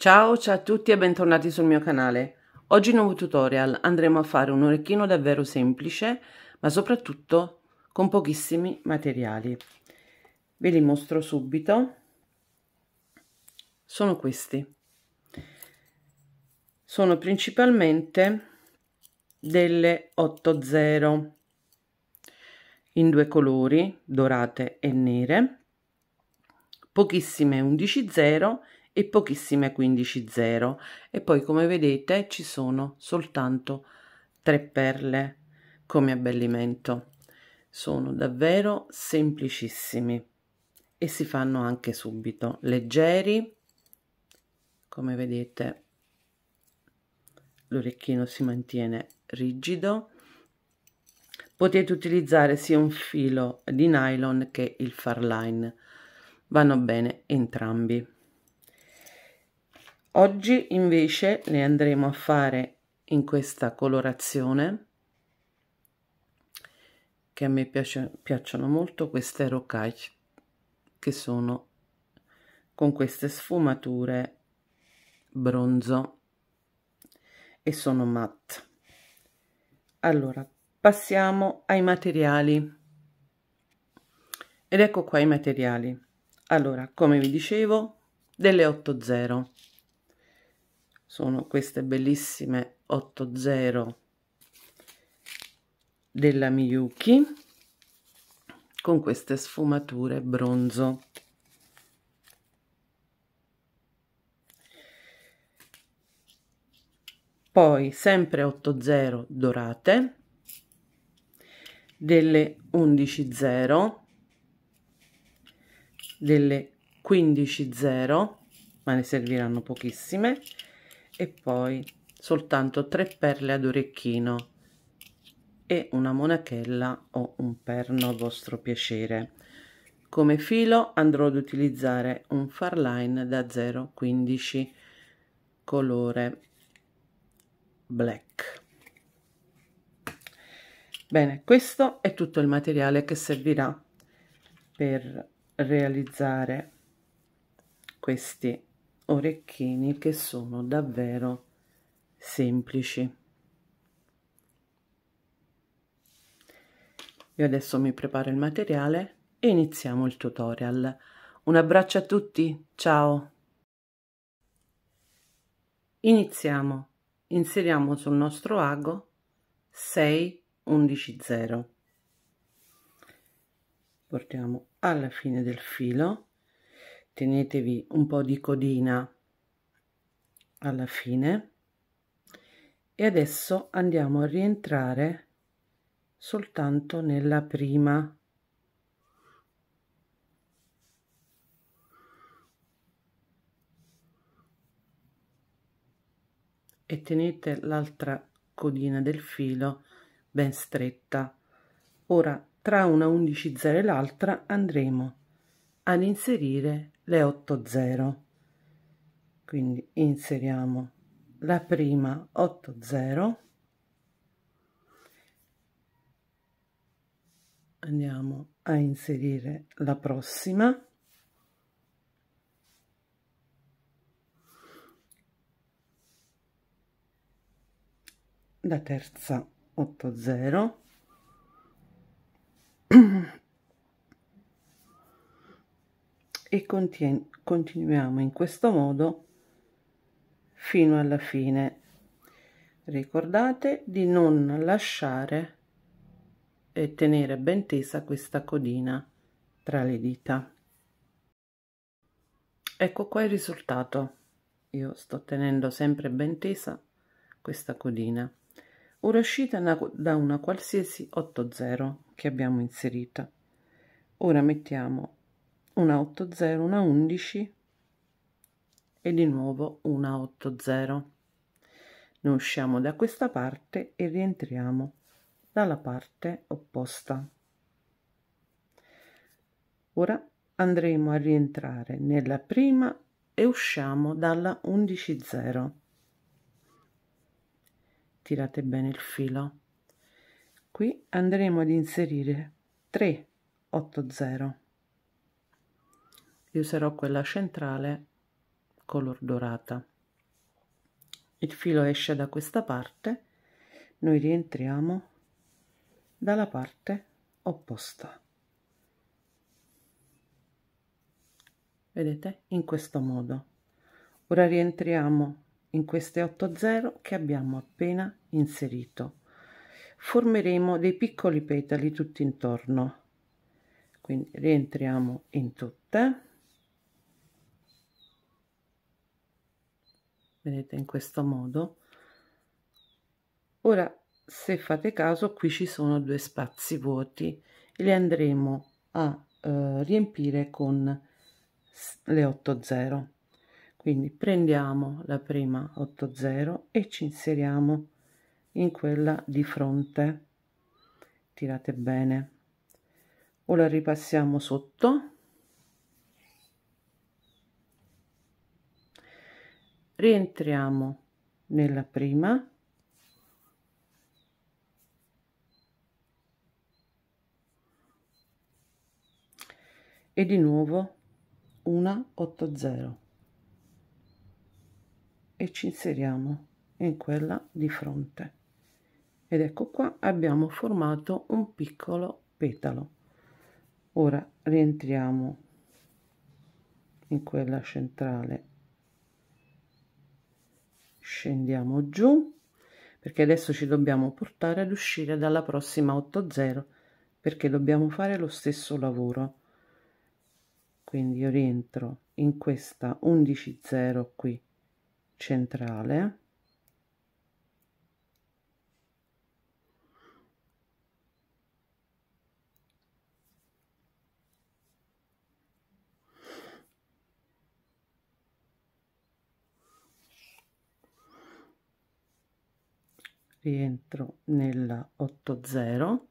Ciao, ciao a tutti e bentornati sul mio canale. Oggi nuovo tutorial, andremo a fare un orecchino davvero semplice, ma soprattutto con pochissimi materiali. Ve li mostro subito. Sono questi. Sono principalmente delle 8.0 in due colori, dorate e nere, pochissime 11.0 e pochissime 15.0 e poi come vedete ci sono soltanto tre perle come abbellimento. Sono davvero semplicissimi e si fanno anche subito, leggeri, come vedete l'orecchino si mantiene rigido. Potete utilizzare sia un filo di nylon che il farline vanno bene entrambi oggi invece le andremo a fare in questa colorazione che a me piace, piacciono molto queste rocaille che sono con queste sfumature bronzo e sono matte. Allora passiamo ai materiali. Ed ecco qua i materiali. Allora come vi dicevo delle 8.0 sono queste bellissime 8.0 della Miyuki con queste sfumature bronzo. Poi sempre 8.0 dorate delle 11.0 delle 15.0 ma ne serviranno pochissime e poi soltanto tre perle ad orecchino e una monachella o un perno a vostro piacere. Come filo andrò ad utilizzare un farline da 0,15 colore black. Bene, questo è tutto il materiale che servirà per realizzare questi orecchini che sono davvero semplici. Io adesso mi preparo il materiale e iniziamo il tutorial. Un abbraccio a tutti, ciao! Iniziamo. Inseriamo sul nostro ago 6 11,0 portiamo alla fine del filo tenetevi un po' di codina alla fine e adesso andiamo a rientrare soltanto nella prima e tenete l'altra codina del filo ben stretta. Ora tra una 11 0 e l'altra andremo ad inserire le 8 0. Quindi inseriamo la prima 8 0 andiamo a inserire la prossima. La terza 80 e continuiamo in questo modo fino alla fine. Ricordate di non lasciare e tenere ben tesa questa codina tra le dita. Ecco qua il risultato. Io sto tenendo sempre ben tesa questa codina. Ora uscita da una qualsiasi 8-0 che abbiamo inserita. Ora mettiamo una 8-0 una 11 e di nuovo una 8-0 noi usciamo da questa parte e rientriamo dalla parte opposta. Ora andremo a rientrare nella prima e usciamo dalla 11 0 tirate bene il filo. Qui andremo ad inserire 3 8 0 io userò quella centrale color dorata. Il filo esce da questa parte noi rientriamo dalla parte opposta. Vedete? In questo modo. Ora rientriamo in queste 8 0 che abbiamo appena inserito. Formeremo dei piccoli petali tutti intorno. Quindi rientriamo in tutte vedete in questo modo. Ora se fate caso qui ci sono due spazi vuoti e li andremo a eh, riempire con le 8 0 quindi prendiamo la prima 8 0 e ci inseriamo in quella di fronte. Tirate bene. Ora ripassiamo sotto rientriamo nella prima. E di nuovo una 8 0 e ci inseriamo in quella di fronte. Ed ecco qua abbiamo formato un piccolo petalo. Ora rientriamo in quella centrale scendiamo giù perché adesso ci dobbiamo portare ad uscire dalla prossima 8 0 perché dobbiamo fare lo stesso lavoro. Quindi io rientro in questa 11 0 qui centrale rientro nella 80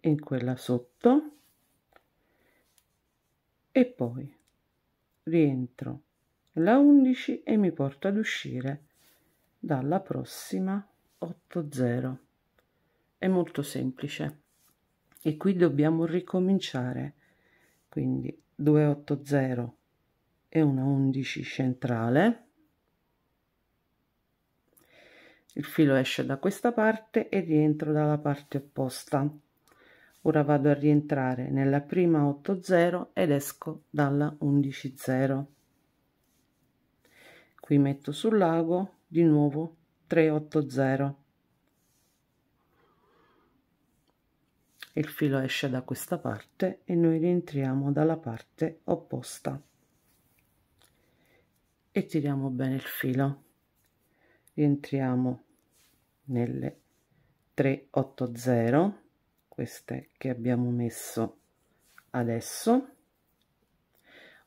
in quella sotto. E poi rientro la 11 e mi porto ad uscire dalla prossima 80 è molto semplice. E qui dobbiamo ricominciare. Quindi 280 e una 11 centrale. Il filo esce da questa parte e rientro dalla parte opposta. Ora vado a rientrare nella prima 8 0 ed esco dalla 11 0 qui metto sul lago di nuovo 3 8 0 il filo esce da questa parte e noi rientriamo dalla parte opposta e tiriamo bene il filo. Rientriamo nelle 380 queste che abbiamo messo adesso.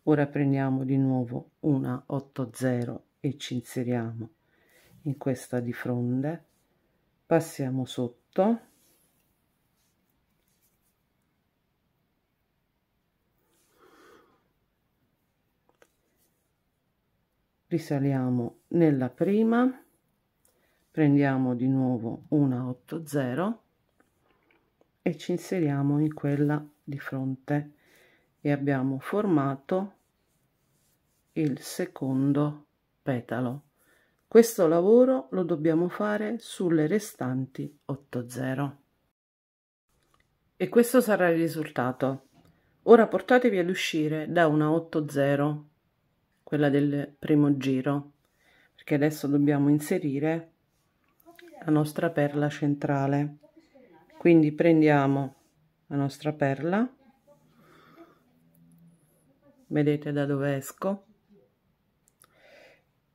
Ora prendiamo di nuovo una 80 e ci inseriamo in questa di fronte passiamo sotto risaliamo nella prima. Prendiamo di nuovo una 80 e ci inseriamo in quella di fronte. E abbiamo formato il secondo petalo. Questo lavoro lo dobbiamo fare sulle restanti 80 e questo sarà il risultato. Ora portatevi ad uscire da una 80 quella del primo giro perché adesso dobbiamo inserire la nostra perla centrale. Quindi prendiamo la nostra perla. Vedete da dove esco?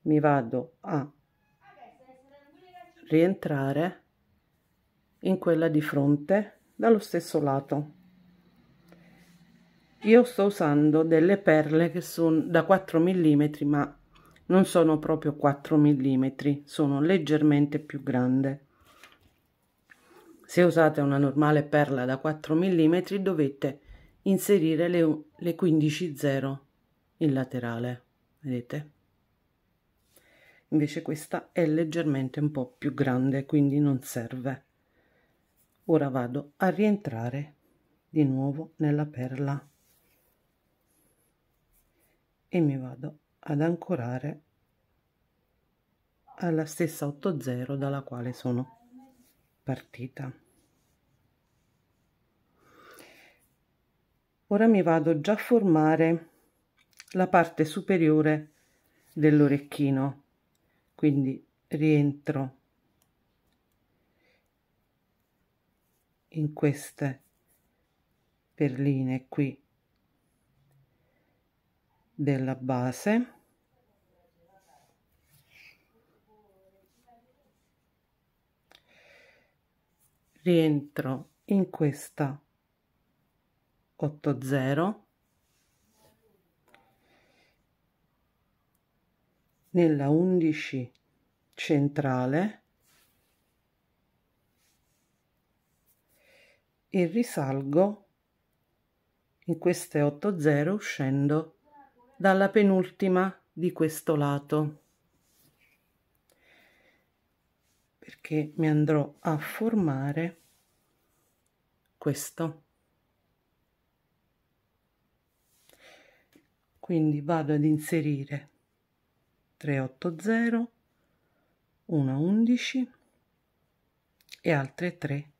Mi vado a rientrare in quella di fronte dallo stesso lato io sto usando delle perle che sono da 4 mm ma non sono proprio 4 mm sono leggermente più grande. Se usate una normale perla da 4 mm dovete inserire le, le 15 0 in laterale vedete? Invece questa è leggermente un po più grande quindi non serve. Ora vado a rientrare di nuovo nella perla e mi vado ad ancorare alla stessa 8-0 dalla quale sono partita. Ora mi vado già a formare la parte superiore dell'orecchino, quindi rientro in queste perline qui della base. Rientro in questa 80 nella 11 centrale. E risalgo in queste 8 0 uscendo dalla penultima di questo lato. Perché mi andrò a formare questo. Quindi vado ad inserire 380 una 11 e altre 3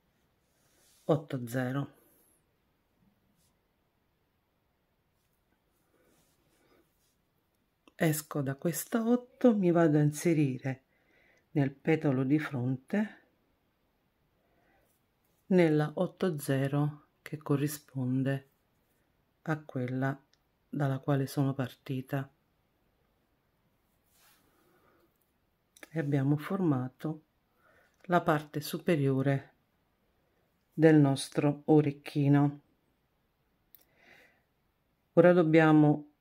80 esco da questa 8 mi vado a inserire nel petalo di fronte nella 80 che corrisponde a quella dalla quale sono partita. E abbiamo formato la parte superiore del nostro orecchino. Ora dobbiamo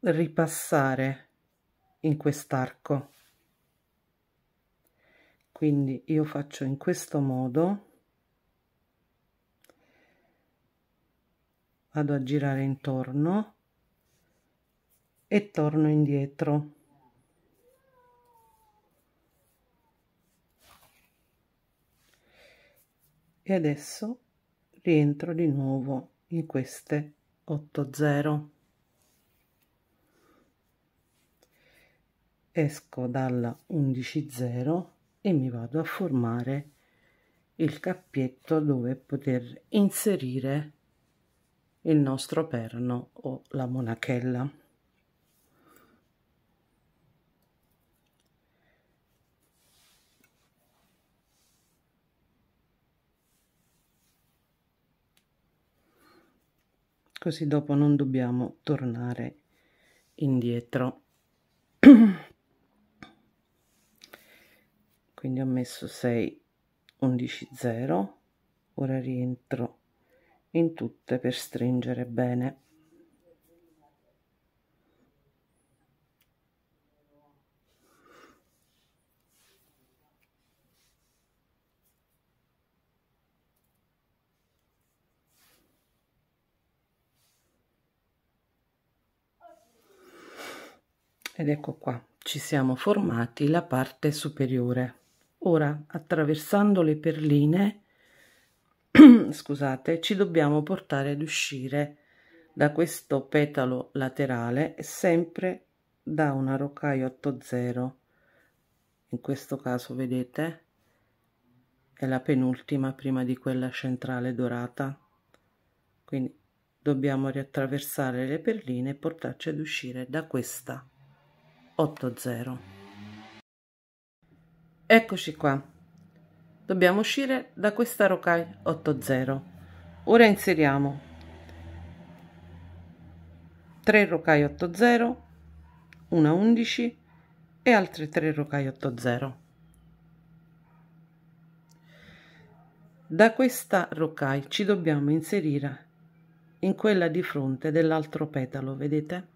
ripassare in quest'arco. Quindi io faccio in questo modo. Vado a girare intorno e torno indietro. E adesso rientro di nuovo in queste 8 0 esco dalla 11 0 e mi vado a formare il cappietto dove poter inserire il nostro perno o la monachella. Così dopo non dobbiamo tornare indietro quindi ho messo 6 11 0 ora rientro in tutte per stringere bene. Ed ecco qua ci siamo formati la parte superiore ora attraversando le perline scusate ci dobbiamo portare ad uscire da questo petalo laterale sempre da una rocaia 80 in questo caso vedete è la penultima prima di quella centrale dorata. Quindi dobbiamo riattraversare le perline e portarci ad uscire da questa 80 Eccoci qua. Dobbiamo uscire da questa rocaille 8-0. Ora inseriamo 3 rocaille 8-0, una 11 e altre 3 rocaille 8-0. Da questa rocaille ci dobbiamo inserire in quella di fronte dell'altro petalo, vedete?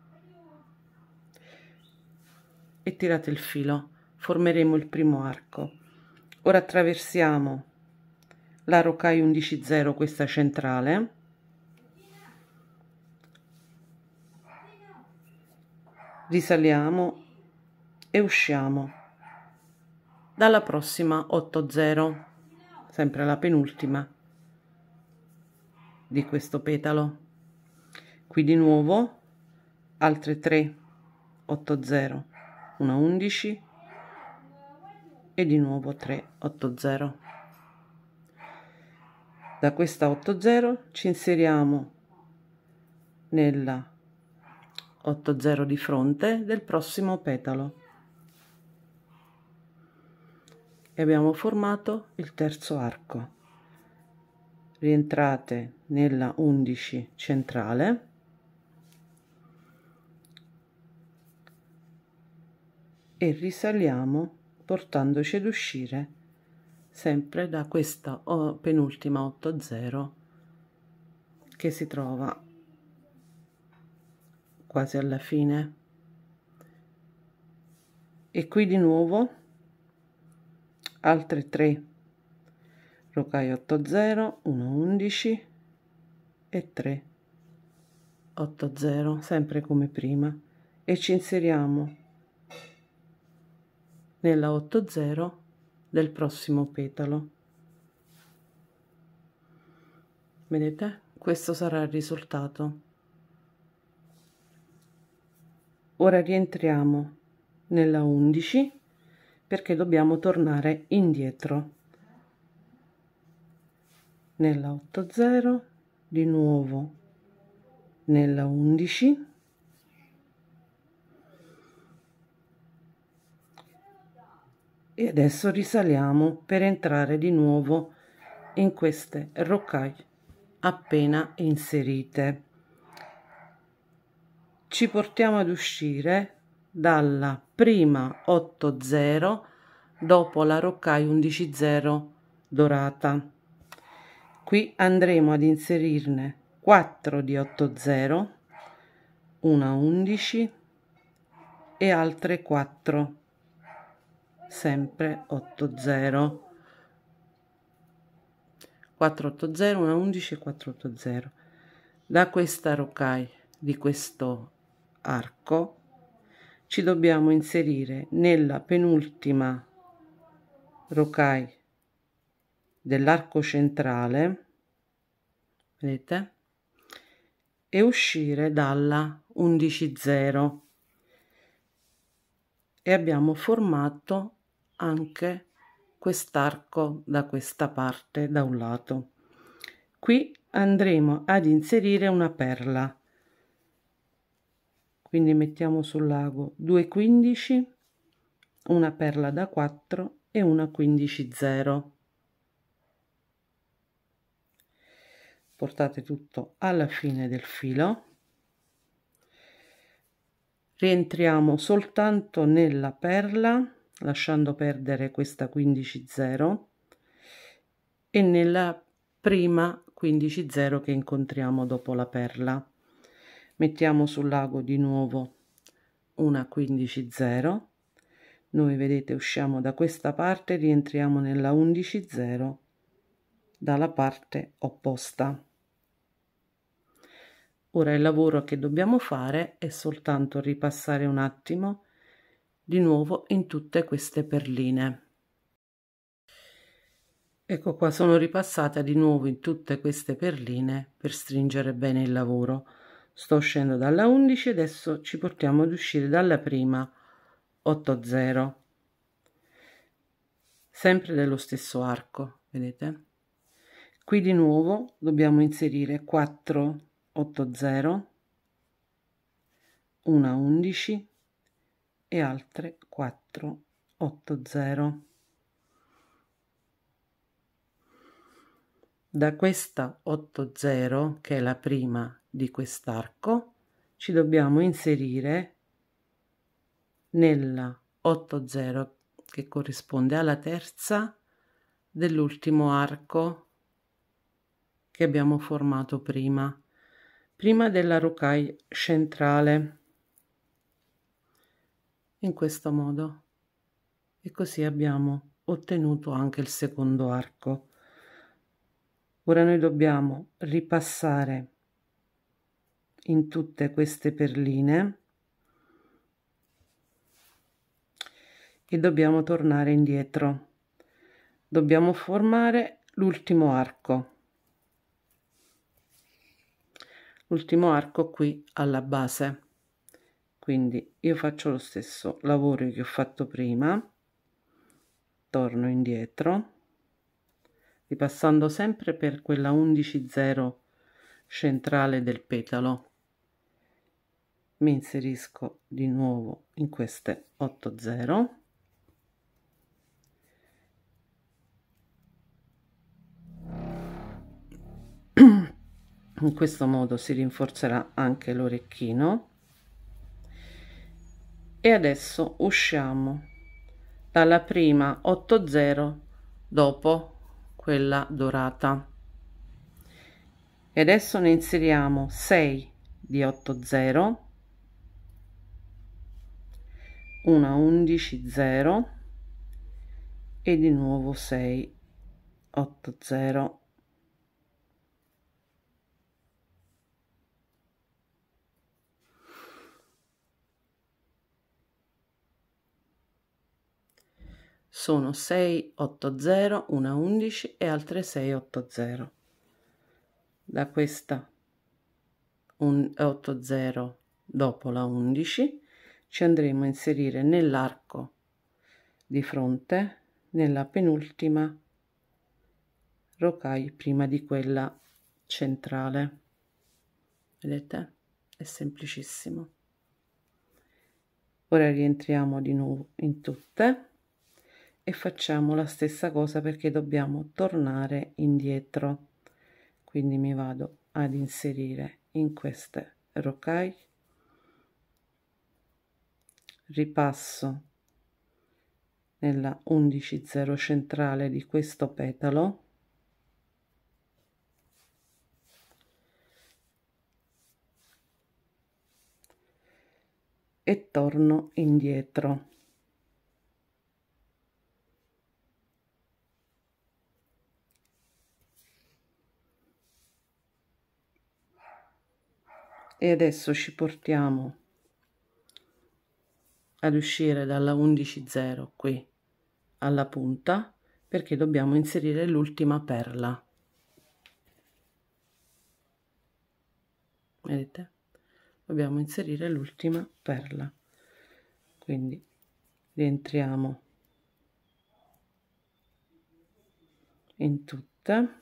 E tirate il filo formeremo il primo arco. Ora attraversiamo la rocaille 11 questa centrale. Risaliamo e usciamo dalla prossima 8 sempre la penultima di questo petalo. Qui di nuovo altre 3 8 0 una 11 e di nuovo 3 8 0 da questa 8 0 ci inseriamo nella 8 0 di fronte del prossimo petalo. E abbiamo formato il terzo arco. Rientrate nella 11 centrale. E risaliamo portandoci ad uscire sempre da questa penultima 8 0 che si trova quasi alla fine. E qui di nuovo altre 3 rocaio 8 0 1 11 e 3 8 0 sempre come prima. E ci inseriamo nella 8 0 del prossimo petalo. Vedete? Questo sarà il risultato. Ora rientriamo nella 11 perché dobbiamo tornare indietro. Nella 80 di nuovo nella 11 e adesso risaliamo per entrare di nuovo in queste rocaille appena inserite ci portiamo ad uscire dalla prima 8-0 dopo la rocaille 11-0 dorata. Qui andremo ad inserirne 4 di 8-0, una 11 e altre 4, sempre 8-0. 480 una 11 e 480 da questa rocaille di questo arco ci dobbiamo inserire nella penultima rocaille dell'arco centrale vedete? E uscire dalla 11 0 e abbiamo formato anche quest'arco da questa parte da un lato. Qui andremo ad inserire una perla. Quindi mettiamo sul lago 2,15 una perla da 4 e una 15 0 portate tutto alla fine del filo. Rientriamo soltanto nella perla lasciando perdere questa 15 0 e nella prima 15 0 che incontriamo dopo la perla. Mettiamo sul lago di nuovo una 15 0 noi vedete usciamo da questa parte rientriamo nella 11 0 dalla parte opposta. Ora il lavoro che dobbiamo fare è soltanto ripassare un attimo di nuovo in tutte queste perline. Ecco qua sono ripassata di nuovo in tutte queste perline per stringere bene il lavoro. Sto uscendo dalla 11 adesso ci portiamo ad uscire dalla prima 8 0 sempre dello stesso arco vedete? Qui di nuovo dobbiamo inserire 4 8 0 una 11 e altre 4 8 0 da questa 8 0 che è la prima di quest'arco ci dobbiamo inserire nella 8 0 che corrisponde alla terza dell'ultimo arco che abbiamo formato prima prima della rocaille centrale in questo modo. E così abbiamo ottenuto anche il secondo arco. Ora noi dobbiamo ripassare in tutte queste perline e dobbiamo tornare indietro. Dobbiamo formare l'ultimo arco. L'ultimo arco qui alla base quindi io faccio lo stesso lavoro che ho fatto prima torno indietro ripassando sempre per quella 11 0 centrale del petalo. Mi inserisco di nuovo in queste 8 0 in questo modo si rinforzerà anche l'orecchino e adesso usciamo. Dalla prima 8-0 dopo quella dorata. E adesso ne inseriamo 6 di 8-0 una 11 0 e di nuovo 6 8 sono 680, una 11 e altre 680. Da questa 80 dopo la 11 ci andremo a inserire nell'arco di fronte nella penultima rocaille prima di quella centrale. Vedete? È semplicissimo. Ora rientriamo di nuovo in tutte e facciamo la stessa cosa perché dobbiamo tornare indietro. Quindi mi vado ad inserire in queste rocaille. Ripasso nella 11 0 centrale di questo petalo. E torno indietro e adesso ci portiamo ad uscire dalla 11.0 qui alla punta perché dobbiamo inserire l'ultima perla. Vedete? Dobbiamo inserire l'ultima perla. Quindi rientriamo in tutta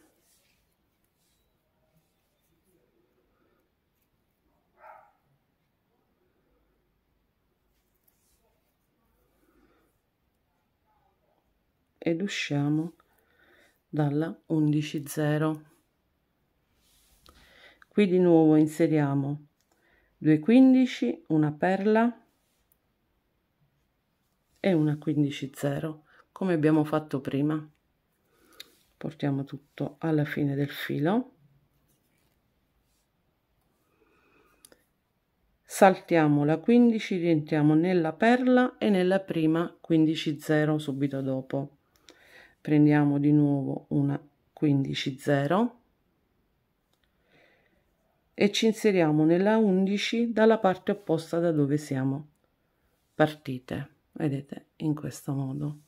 ed usciamo dalla 11.0 qui di nuovo inseriamo 2.15 una perla e una 15.0 come abbiamo fatto prima. Portiamo tutto alla fine del filo. Saltiamo la 15 rientriamo nella perla e nella prima 15.0 subito dopo prendiamo di nuovo una 15 0 e ci inseriamo nella 11 dalla parte opposta da dove siamo partite vedete in questo modo.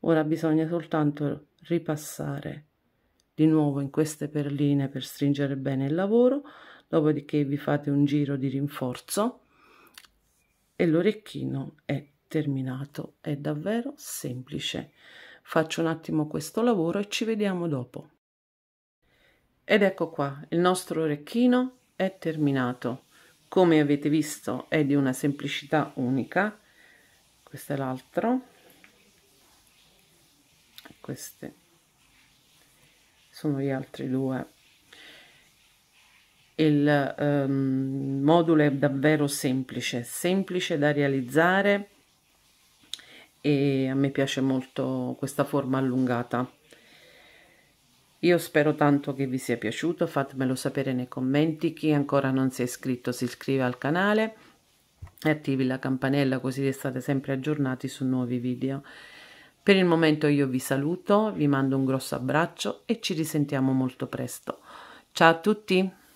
Ora bisogna soltanto ripassare di nuovo in queste perline per stringere bene il lavoro dopodiché vi fate un giro di rinforzo e l'orecchino è terminato. È davvero semplice faccio un attimo questo lavoro e ci vediamo dopo. Ed ecco qua, il nostro orecchino è terminato. Come avete visto è di una semplicità unica. Questo è l'altro. Questi sono gli altri due. Il um, modulo è davvero semplice, semplice da realizzare e a me piace molto questa forma allungata. Io spero tanto che vi sia piaciuto, fatemelo sapere nei commenti, chi ancora non si è iscritto si iscrive al canale e attivi la campanella così restate sempre aggiornati su nuovi video. Per il momento io vi saluto, vi mando un grosso abbraccio e ci risentiamo molto presto. Ciao a tutti!